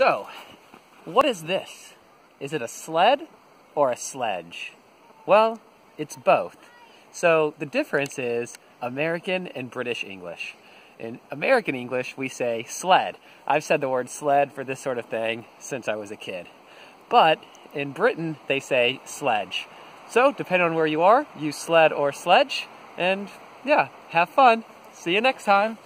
So, what is this? Is it a sled or a sledge? Well, it's both. So the difference is American and British English. In American English, we say sled. I've said the word sled for this sort of thing since I was a kid. But in Britain, they say sledge. So, depending on where you are, use sled or sledge, and yeah, have fun. See you next time.